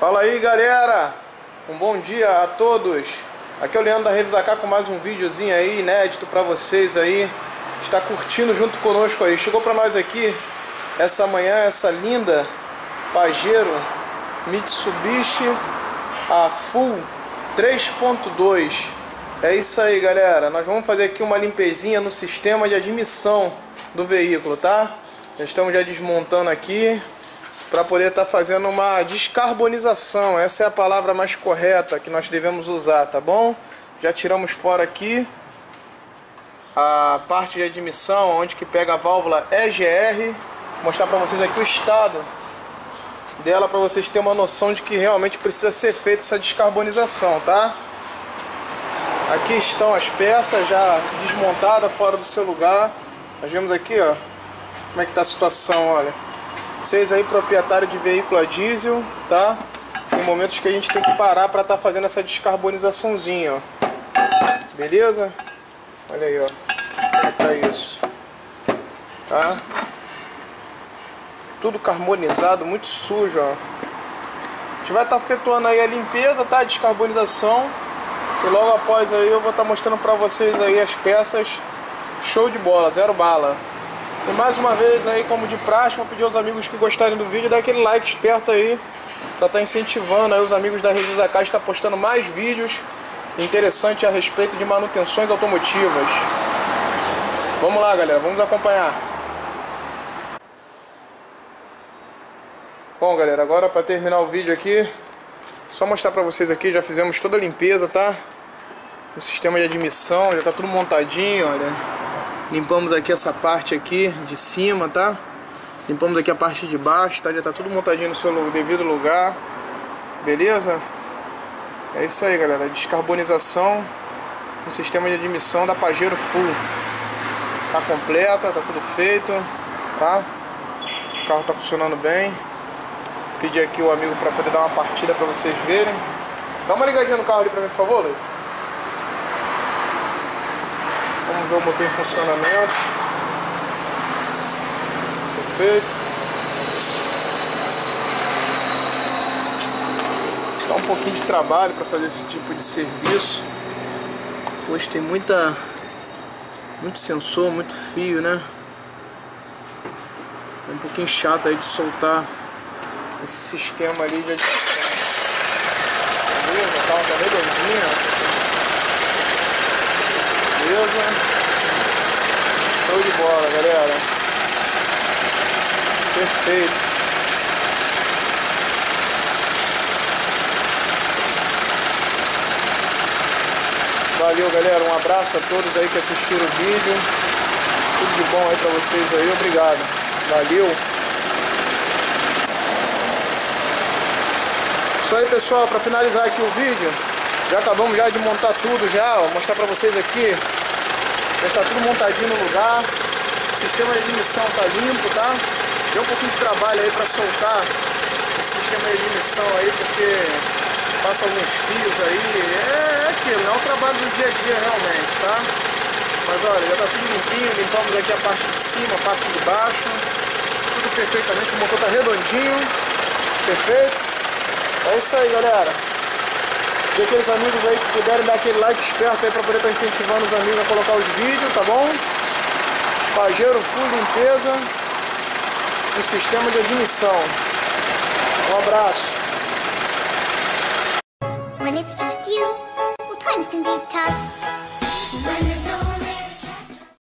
Fala aí galera, um bom dia a todos. Aqui é o Leandro da Revisacar com mais um videozinho aí inédito para vocês aí. Está curtindo junto conosco aí. Chegou para nós aqui essa manhã essa linda Pajero Mitsubishi a Full 3.2. É isso aí galera, nós vamos fazer aqui uma limpezinha no sistema de admissão do veículo, tá? Já estamos já desmontando aqui para poder estar tá fazendo uma descarbonização. Essa é a palavra mais correta que nós devemos usar, tá bom? Já tiramos fora aqui a parte de admissão, onde que pega a válvula EGR. Vou mostrar para vocês aqui o estado dela para vocês terem uma noção de que realmente precisa ser feita essa descarbonização, tá? Aqui estão as peças já desmontadas fora do seu lugar. Nós vemos aqui, ó, como é que tá a situação, olha. Vocês aí, proprietário de veículo a diesel, tá? Tem momentos que a gente tem que parar para estar tá fazendo essa descarbonizaçãozinha, ó. Beleza? Olha aí, ó. Tá isso? Tá? Tudo carbonizado, muito sujo, ó. A gente vai estar tá efetuando aí a limpeza, tá? A descarbonização. E logo após aí eu vou estar tá mostrando para vocês aí as peças show de bola, zero bala. E mais uma vez aí, como de praxe, vou pedir aos amigos que gostarem do vídeo, dar aquele like esperto aí, para estar tá incentivando aí os amigos da Revisa Caixa estar tá postando mais vídeos interessantes a respeito de manutenções automotivas. Vamos lá, galera, vamos acompanhar. Bom, galera, agora para terminar o vídeo aqui, só mostrar para vocês aqui, já fizemos toda a limpeza, tá? O sistema de admissão, já tá tudo montadinho, olha. Limpamos aqui essa parte aqui de cima, tá? Limpamos aqui a parte de baixo, tá? Já tá tudo montadinho no seu devido lugar. Beleza? É isso aí, galera. Descarbonização no sistema de admissão da Pajero Full. Tá completa, tá tudo feito, tá? O carro tá funcionando bem. Pedir aqui o amigo para poder dar uma partida para vocês verem. Dá uma ligadinha no carro ali para mim, por favor, Luiz. Vamos ver o motor em funcionamento. Perfeito. Dá um pouquinho de trabalho para fazer esse tipo de serviço. Pois tem muita muito sensor, muito fio, né? É um pouquinho chato aí de soltar esse sistema ali de adição. Tá, tá redondinha. Beleza? Show de bola, galera. Perfeito. Valeu, galera. Um abraço a todos aí que assistiram o vídeo. Tudo de bom aí pra vocês aí. Obrigado. Valeu. Isso aí, pessoal. Pra finalizar aqui o vídeo, já acabamos já de montar tudo já, ó, mostrar pra vocês aqui. Já está tudo montadinho no lugar. Sistema de admissão tá limpo, tá? Deu um pouquinho de trabalho aí pra soltar esse sistema de admissão aí, porque passa alguns fios aí. É, é aquilo, não é um trabalho do dia a dia realmente, tá? Mas olha, já tá tudo limpinho, limpamos aqui a parte de cima, a parte de baixo. Tudo perfeitamente, o motor tá redondinho. Perfeito? É isso aí, galera. E aqueles amigos aí que puderem dar aquele like esperto aí para poder estar tá incentivando os amigos a colocar os vídeos, tá bom? Pajero Full Limpeza do sistema de admissão. Um abraço. When it's just you, well times can be tough.